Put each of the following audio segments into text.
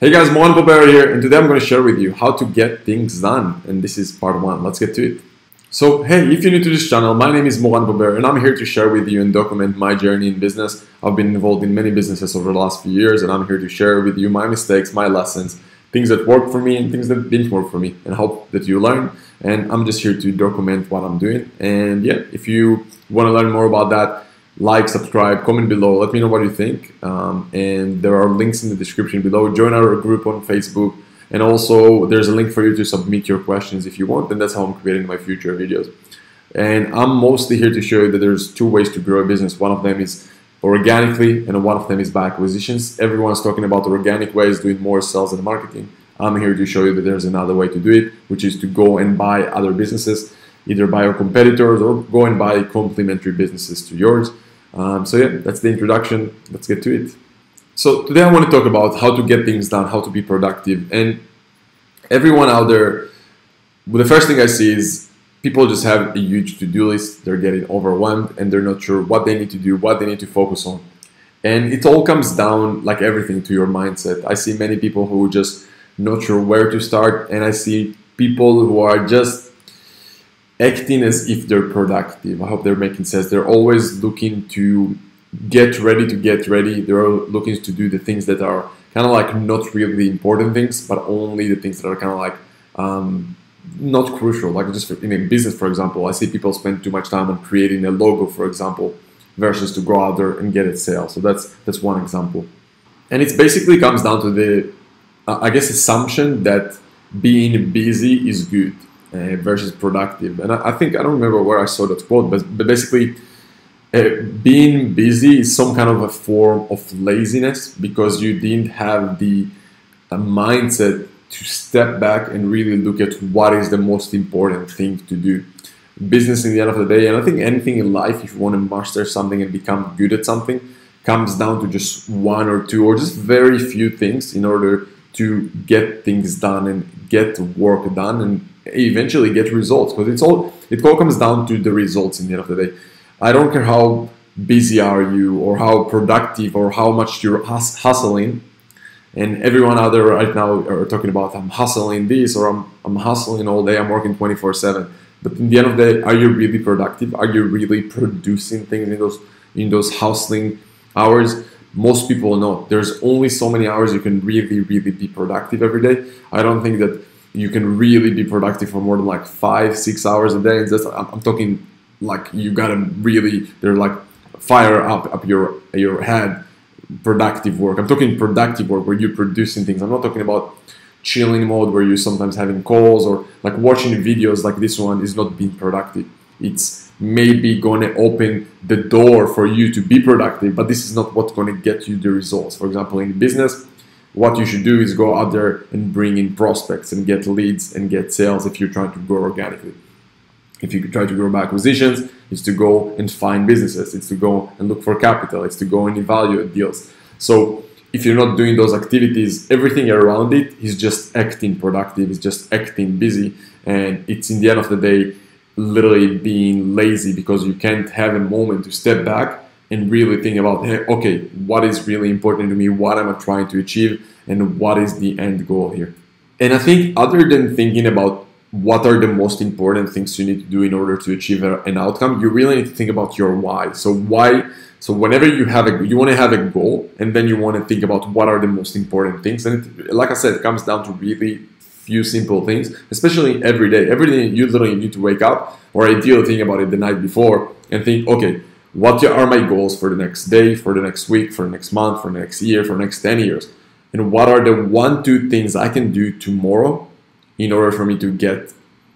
Hey guys, Moran Pober here, and today I'm going to share with you how to get things done. And this is part one. Let's get to it. So, hey, if you're new to this channel, my name is Moran Pober, and I'm here to share with you and document my journey in business. I've been involved in many businesses over the last few years, and I'm here to share with you my mistakes, my lessons, things that worked for me, and things that didn't work for me, and hope that you learn. And I'm just here to document what I'm doing. And yeah, if you want to learn more about that, like, subscribe, comment below. Let me know what you think. Um, and there are links in the description below. Join our group on Facebook. And also, there's a link for you to submit your questions if you want. And that's how I'm creating my future videos. And I'm mostly here to show you that there's two ways to grow a business. One of them is organically, and one of them is by acquisitions. Everyone's talking about organic ways, doing more sales and marketing. I'm here to show you that there's another way to do it, which is to go and buy other businesses, either buy your competitors or go and buy complementary businesses to yours. Um, so yeah, that's the introduction. Let's get to it. So today I want to talk about how to get things done, how to be productive, and everyone out there. Well, the first thing I see is people just have a huge to-do list. They're getting overwhelmed and they're not sure what they need to do, what they need to focus on, and it all comes down, like everything, to your mindset. I see many people who just not sure where to start, and I see people who are just acting as if they're productive. I hope they're making sense. They're always looking to get ready to get ready. They're looking to do the things that are kind of like not really important things, but only the things that are kind of like um, not crucial. Like just in a business, for example, I see people spend too much time on creating a logo, for example, versus to go out there and get it sale. So that's that's one example. And it basically comes down to the, I guess, assumption that being busy is good uh, versus productive. And I, I, think I don't remember where I saw that quote, but, but basically, uh, being busy is some kind of a form of laziness because you didn't have the mindset to step back and really look at what is the most important thing to do. Business in the end of the day, and I think anything in life, if you want to master something and become good at something, comes down to just one or two or just very few things in order to get things done and get work done and eventually get results because it's all it all comes down to the results in the end of the day. I don't care how busy are you or how productive or how much you're hus- hustling and everyone out there right now are talking about i'm hustling this or i'm, I'm hustling all day i'm working 24 7 but in the end of the day are you really productive? Are you really producing things in those in those hustling hours? Most people know. There's only so many hours you can really really be productive every day. I don't think that you can really be productive for more than like five, six hours a day. Just I'm, I'm talking like you gotta really they're like fire up up your your head productive work. I'm talking productive work where you're producing things. I'm not talking about chilling mode where you're sometimes having calls or like watching videos like this one is not being productive. It's maybe to open the door for you to be productive, but this is not what's to get you the results. For example, in business, what you should do is go out there and bring in prospects and get leads and get sales if you're trying to grow organically. If you try to grow by acquisitions, it's to go and find businesses, it's to go and look for capital, it's to go and evaluate deals. So if you're not doing those activities, everything around it is just acting productive, it's just acting busy, and it's in the end of the day literally being lazy because you can't have a moment to step back and really think about hey, okay what is really important to me? What am i trying to achieve? And what is the end goal here? And i think other than thinking about what are the most important things you need to do in order to achieve an outcome you really need to think about your why. So why so whenever you have a you want to have a goal and then you want to think about what are the most important things and like i said it comes down to really few simple things especially every day. Every day you literally need to wake up or ideally think about it the night before and think okay what are my goals for the next day, for the next week, for the next month, for the next year, for the next 10 years? And what are the one, two things I can do tomorrow in order for me to get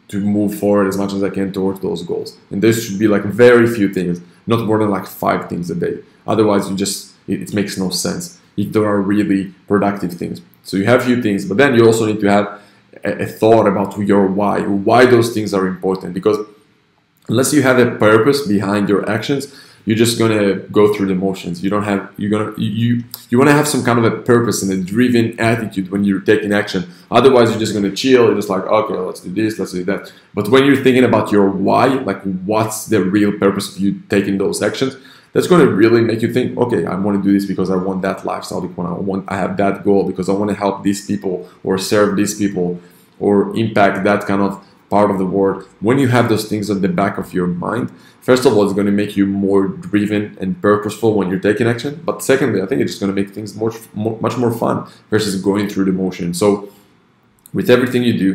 to move forward as much as I can towards those goals? And this should be like very few things, not more than like five things a day. Otherwise, you just, it, it makes no sense if there are really productive things. So you have few things, but then you also need to have a, a thought about your why, why those things are important. Because unless you have a purpose behind your actions, you're just gonna go through the motions. You don't have you're gonna you you want to have some kind of a purpose and a driven attitude when you're taking action. Otherwise, you're just gonna chill. You're just like okay, let's do this, let's do that. But when you're thinking about your why, like what's the real purpose of you taking those actions, that's to really make you think okay i want to do this because i want that lifestyle because i want i have that goal because i want to help these people or serve these people or impact that kind of part of the world. When you have those things on the back of your mind first of all it's going to make you more driven and purposeful when you're taking action. But secondly i think it's just going to make things more much more fun versus going through the motion. So with everything you do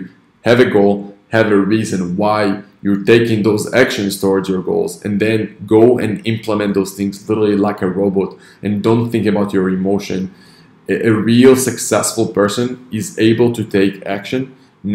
have a goal have a reason why you're taking those actions towards your goals and then go and implement those things literally like a robot. And don't think about your emotion. A real successful person is able to take action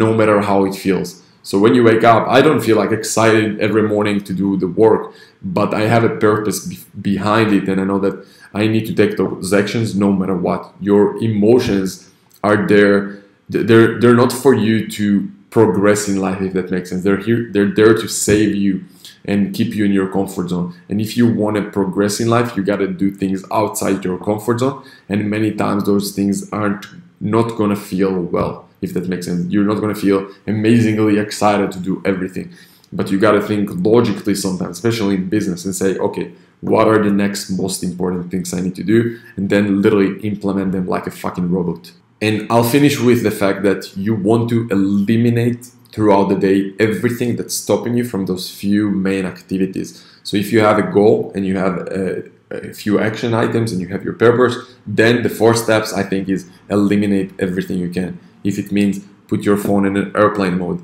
no matter how it feels so when you wake up i don't feel like excited every morning to do the work but i have a purpose be- behind it and i know that i need to take those actions no matter what. Your emotions are there. They're they're not for you to progress in life if that makes sense. They're here they're there to save you and keep you in your comfort zone. And if you want to progress in life you got to do things outside your comfort zone and many times those things aren't not going to feel well if that makes sense you're not to feel amazingly excited to do everything but you got to think logically sometimes especially in business and say okay what are the next most important things i need to do and then literally implement them like a fucking robot and I'll finish with the fact that you want to eliminate throughout the day everything that's stopping you from those few main activities. So if you have a goal and you have a, a few action items and you have your purpose, then the four steps I think is eliminate everything you can. If it means put your phone in an airplane mode,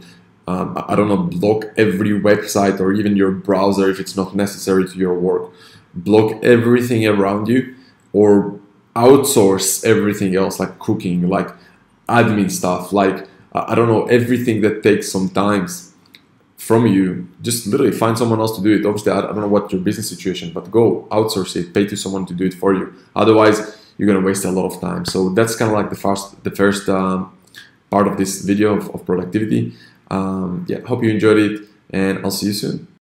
um, I don't know, block every website or even your browser if it's not necessary to your work. Block everything around you or outsource everything else like cooking like admin stuff like i don't know everything that takes some time from you. Just literally find someone else to do it. Obviously i don't know what your business situation but go outsource it pay to someone to do it for you. Otherwise you're going to waste a lot of time. So that's kind of like the first the first um, part of this video of, of productivity. Um, yeah hope you enjoyed it and i'll see you soon